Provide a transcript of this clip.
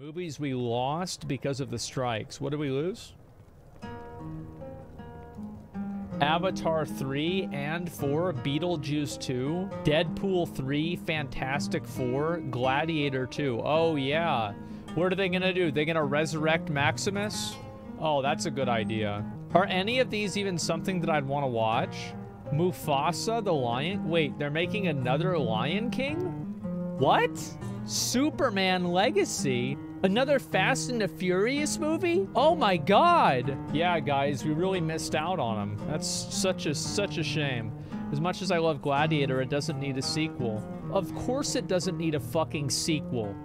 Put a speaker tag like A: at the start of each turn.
A: Movies we lost because of the strikes. What did we lose? Avatar 3 and 4, Beetlejuice 2, Deadpool 3, Fantastic 4, Gladiator 2. Oh, yeah. What are they going to do? They going to resurrect Maximus? Oh, that's a good idea. Are any of these even something that I'd want to watch? Mufasa the Lion? Wait, they're making another Lion King? What? Superman Legacy? Another Fast and the Furious movie? Oh my god! Yeah, guys, we really missed out on him. That's such a such a shame. As much as I love Gladiator, it doesn't need a sequel. Of course it doesn't need a fucking sequel.